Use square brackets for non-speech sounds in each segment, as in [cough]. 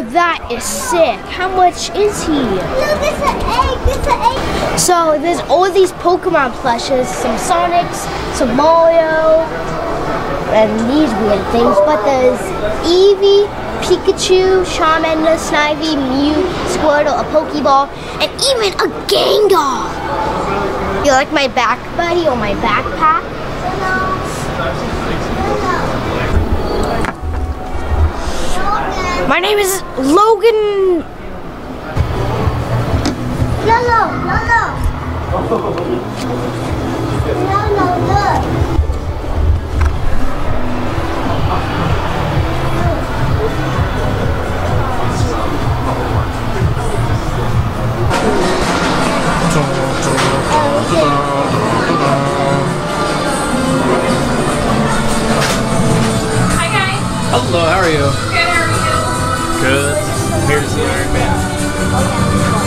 Oh, that is sick. How much is he? Look, it's an egg. It's an egg. So there's all these Pokemon plushes, some Sonics, some Mario, and these weird things. But there's Eevee, Pikachu, Charmander, Snivy, Mew, Squirtle, a Pokeball, and even a Gengar. You like my back buddy or my backpack? My name is Logan. No, no, Here to see Iron Man.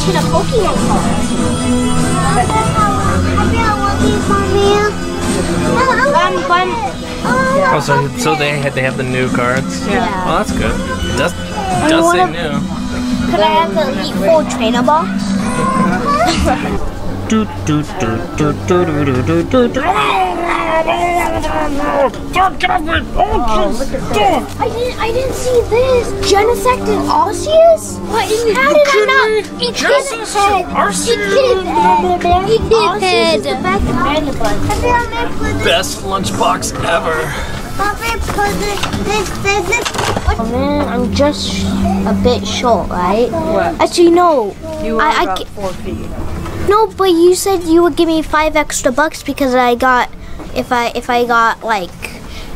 To the Pokemon cards. Fun, fun. Oh, so, so they had they have the new cards. Yeah. Oh, that's good. Does you does say wanna- new? Could I have the Elite Four trainer box? Do, [laughs] do, do, do, do, do, do, do, do, do. Get off me! Oh, I didn't. I didn't see this. Genesect and Arceus. What? How did I not? It Genesis did and uh, Arceus. It did. Arceus is the best trainer box. Best lunchbox ever. Oh man, I'm just a bit short, right? What? Actually, no. You are I- I about ca- four feet. No, but you said you would give me five extra bucks because I got, if I if I got like,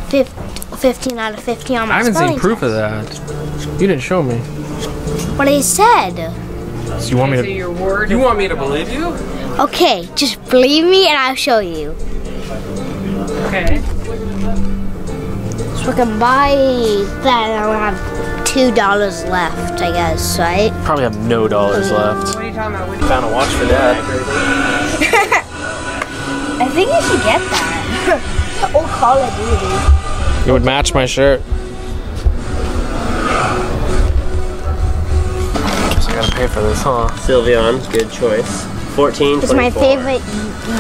fif- 15 out of 50 on my I haven't spelling seen proof test. of that. You didn't show me. But I said, So you want me So to? your word. You want me to believe you? okay, just believe me and I'll show you. Okay. So we can buy that and I'll have two dollars left, I guess, right? Probably have no dollars left. What are you talking about? What you Found a watch for dad. [laughs] I think you should get that. [laughs] or Call of Duty. It would match my shirt. I gotta pay for this, huh? Sylveon, good choice. 14, It's my favorite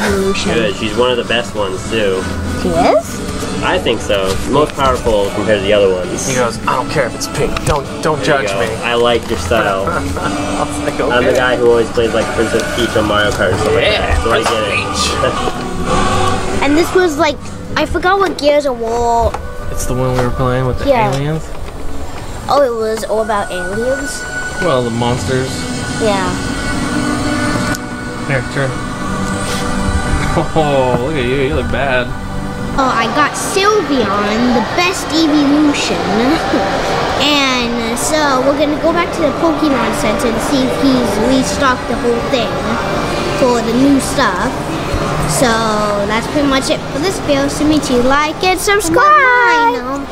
evolution. Good, she's one of the best ones too. She is? I think so. Most powerful compared to the other ones. He goes, I don't care if it's pink. Don't don't There judge me. I like your style. [laughs] I like, okay. I'm the guy who always plays like Princess Peach on Mario Kart and stuff like Yeah, that. So I get it. [laughs] And this was like, I forgot what Gears of War. It's the one we were playing with the Yeah. aliens. Oh, it was all about aliens? Well, the monsters. Yeah. Here, turn. [laughs] Oh, look at you. You look bad. Oh, I got Sylveon, the best evolution. [laughs] and uh, so we're gonna go back to the Pokemon Center and see if he's restocked the whole thing for the new stuff. So that's pretty much it for this video. So make sure you like and subscribe.